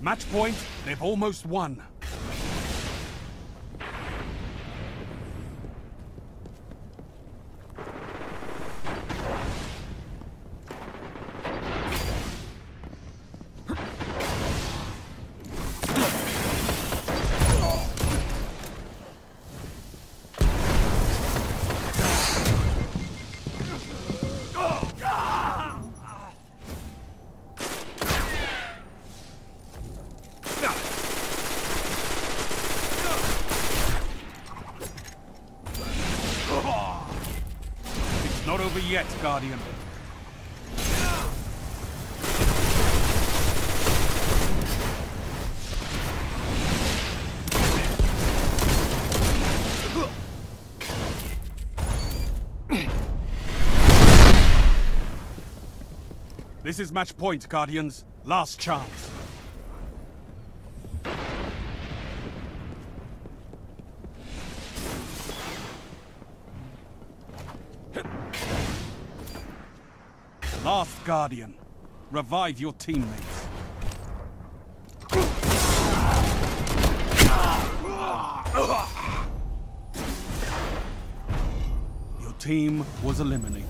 Match point, they've almost won. Not over yet, Guardian. This is match point, Guardians. Last chance. Last Guardian. Revive your teammates. Your team was eliminated.